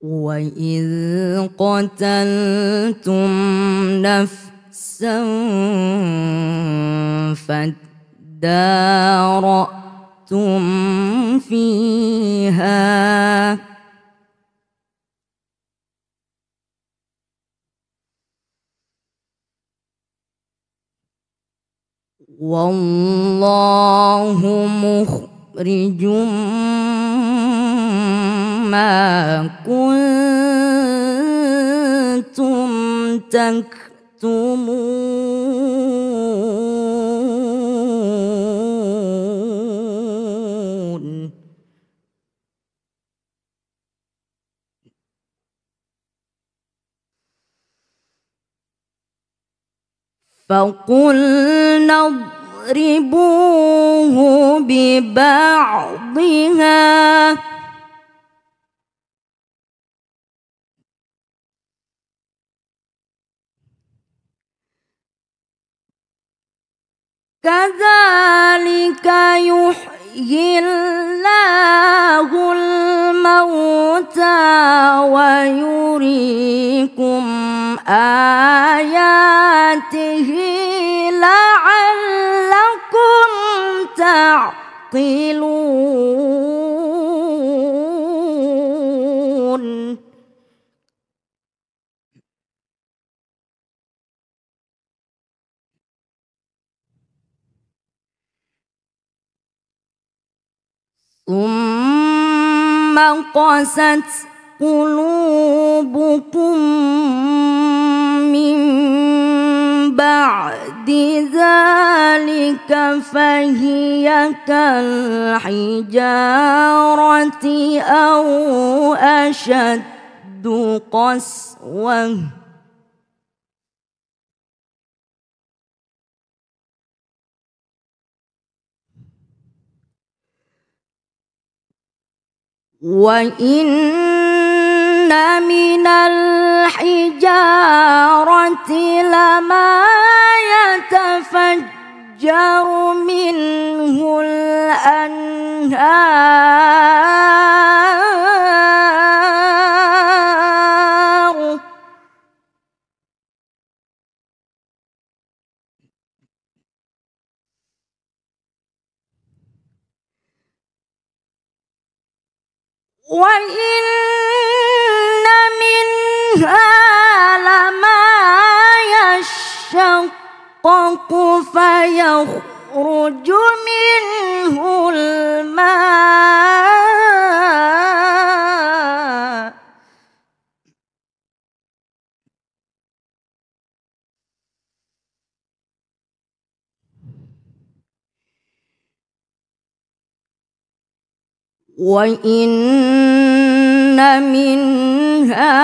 وإذ قتلتم نفسا فادارأتم فيها والله مخرج ما كنتم تكتمون. فقلنا اضربوه ببعضها. كذلك يحيي الله الموتى ويريكم آياته لعلكم تعقلون. قست قلوبكم من بعد ذلك فهي كالحجارة أو أشد قسوةً وإن من الحجارة لما يتفجر منه الأنهار وإن منها لما يشقق فيخرج منه الماء وإن منها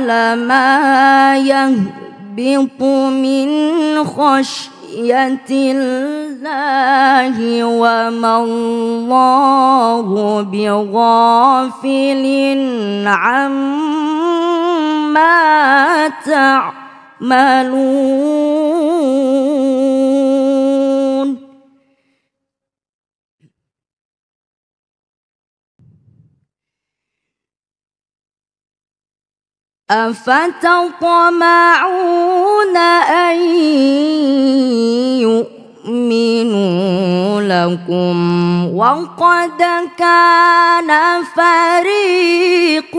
لما يهبط من خشية الله وما الله بغافل عما تعملون أفتطمعون أن يؤمنوا لكم وقد كان فريق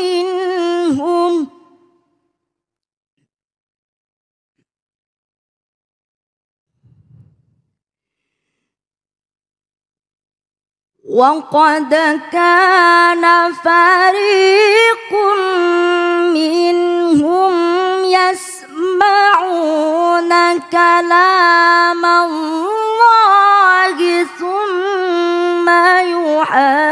منهم وقد كان فريق منهم يسمعون كلام الله ثم يحرفونه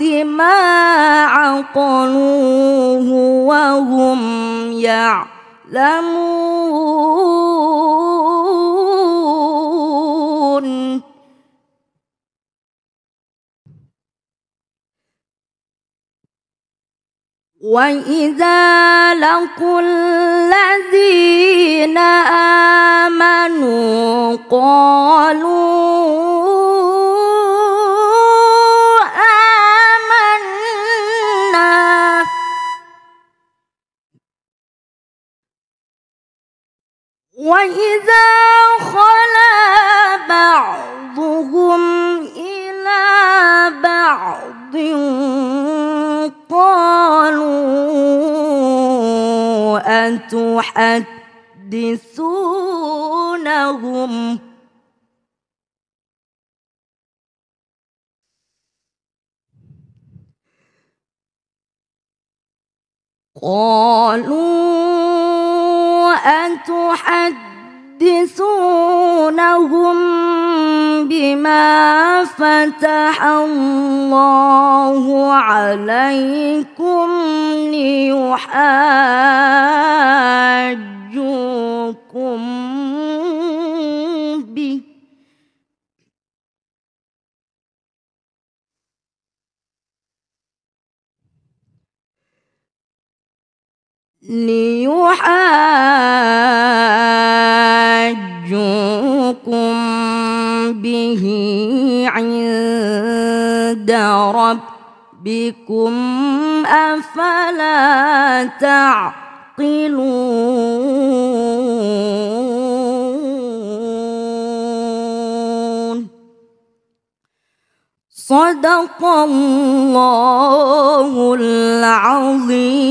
بعد ما عقلوه وهم يعلمون. وإذا لقوا الذين آمنوا قالوا بعض قالوا أتحدثونهم؟ قالوا أتحدثونهم؟ بما فتح الله عليكم ليحاجوكم به. ليحاجوكم به عند ربكم أفلا تعقلون صدق الله العظيم